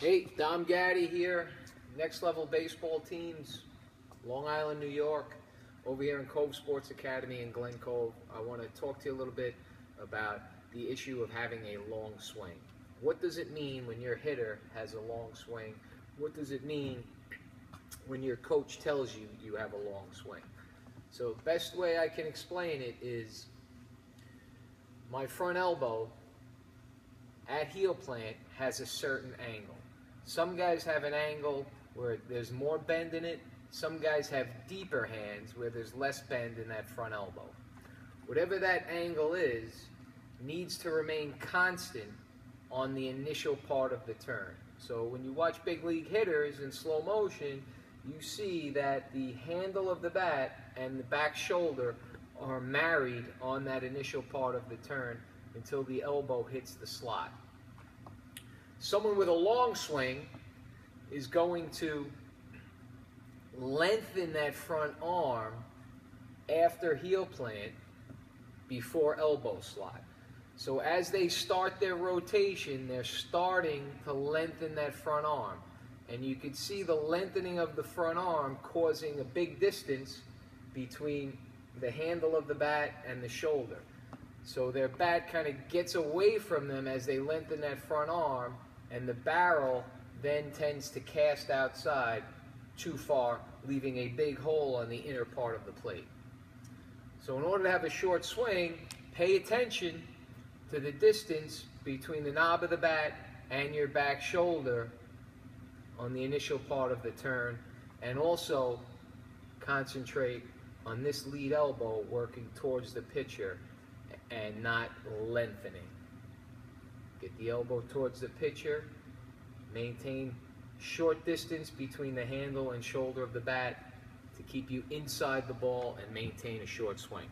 Hey, Dom Gatti here. Next Level Baseball Teams, Long Island, New York. Over here in Cove Sports Academy in Glen Cove. I want to talk to you a little bit about the issue of having a long swing. What does it mean when your hitter has a long swing? What does it mean when your coach tells you you have a long swing? So, best way I can explain it is my front elbow at heel plant has a certain angle. Some guys have an angle where there's more bend in it. Some guys have deeper hands where there's less bend in that front elbow. Whatever that angle is needs to remain constant on the initial part of the turn. So when you watch big league hitters in slow motion, you see that the handle of the bat and the back shoulder are married on that initial part of the turn until the elbow hits the slot. Someone with a long swing is going to lengthen that front arm after heel plant before elbow slot. So as they start their rotation, they're starting to lengthen that front arm. And you can see the lengthening of the front arm causing a big distance between the handle of the bat and the shoulder. So their bat kind of gets away from them as they lengthen that front arm and the barrel then tends to cast outside too far, leaving a big hole on the inner part of the plate. So in order to have a short swing, pay attention to the distance between the knob of the bat and your back shoulder on the initial part of the turn, and also concentrate on this lead elbow working towards the pitcher and not lengthening. Get the elbow towards the pitcher. Maintain short distance between the handle and shoulder of the bat to keep you inside the ball and maintain a short swing.